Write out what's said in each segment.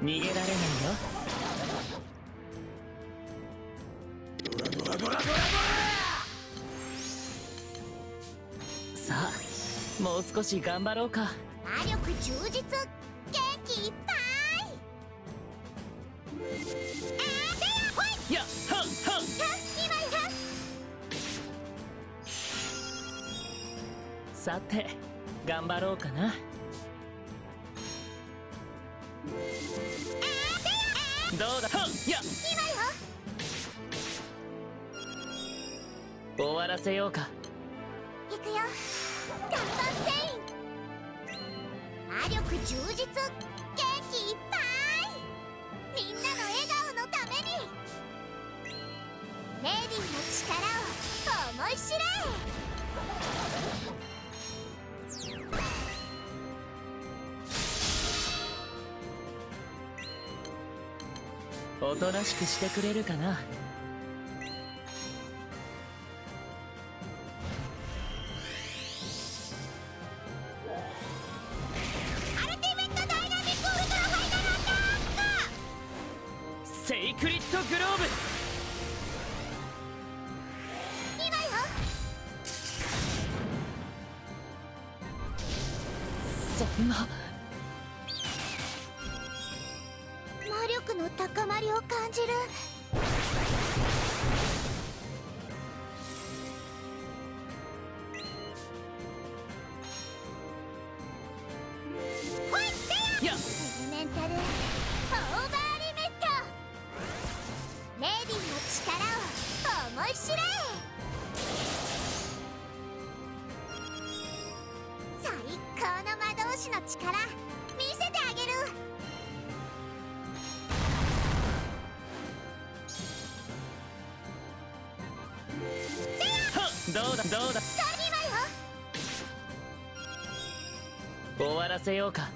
逃げられないよ。さあもう少し頑張ろうか。魔力充実元気いっぱい。あーせやほい。やっはんはんは今やさて頑張ろうかなどうだ？はんや今よ。終わらせようか。行くよ。看板船魔力充実。元気いっぱい。みんなの笑顔のために。レディの力を思い知れおとなしくしてくれるかな？アルティメットダイナミックウルトラファイナルアタック！セイクリッドグローブ！今よそんな力の高まりを感じる。どうだどうだ？さあ今よ。終わらせようか。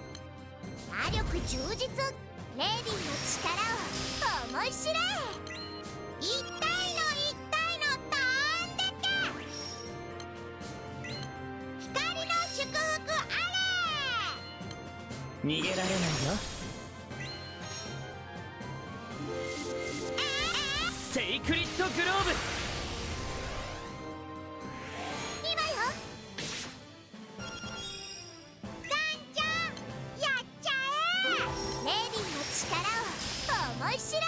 魔力充実レディの力を思い。知れ一体の一体の飛んでけ？光の祝福あ逃げられないよ。セイクリッドグローブ力を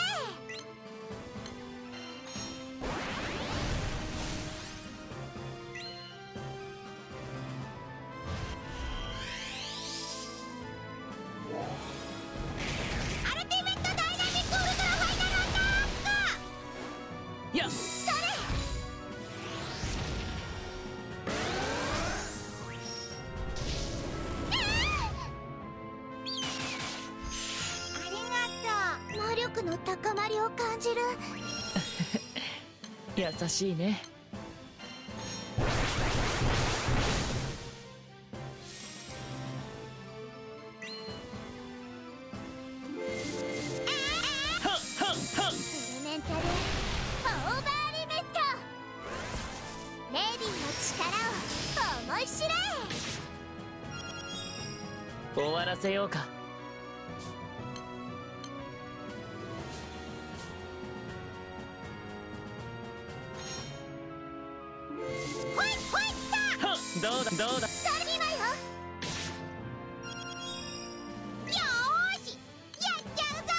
を感じる。優しいね。はんはんはんエどうだどうだ？それ今よよーしやっちゃうぞ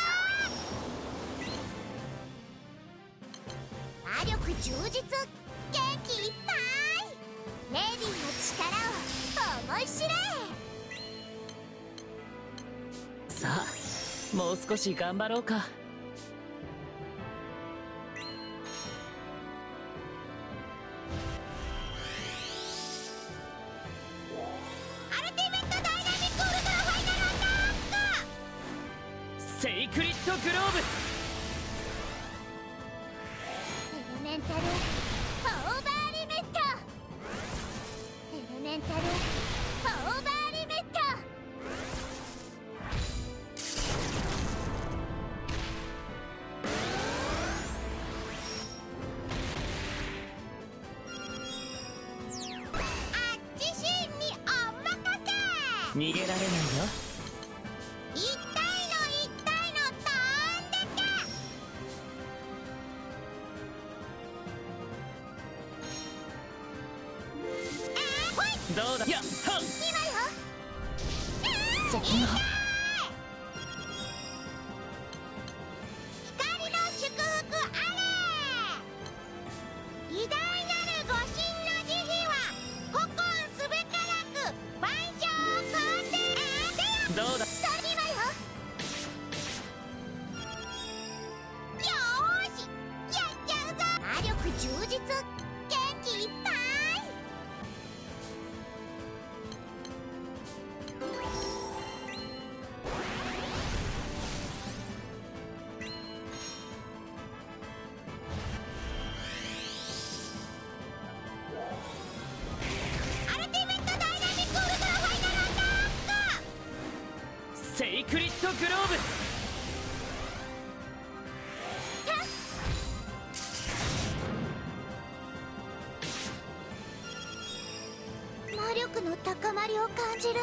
魔力充実。元気いっぱい。レディの力を思い知れ。さあもう少し頑張ろうかクリッドグローブ。エレメンタルオーバーリミット。エレメンタルオーバーリミット。あっにお任せ。逃げられないよどうだいやは今よそんな光の祝福あれ偉大なるご神の慈悲は古今すべからく万象を超えてどうだそれ今よよーしやっちゃうぞ。魔力充実セイクリッドグローブ。魔力の高まりを感じる。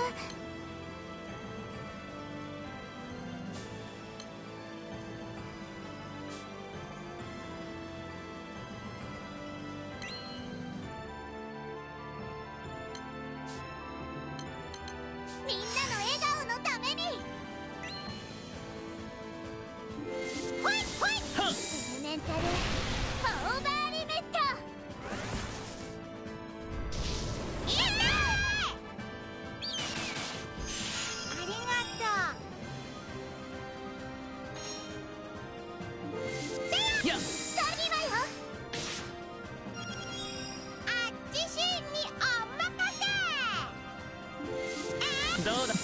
どうだ？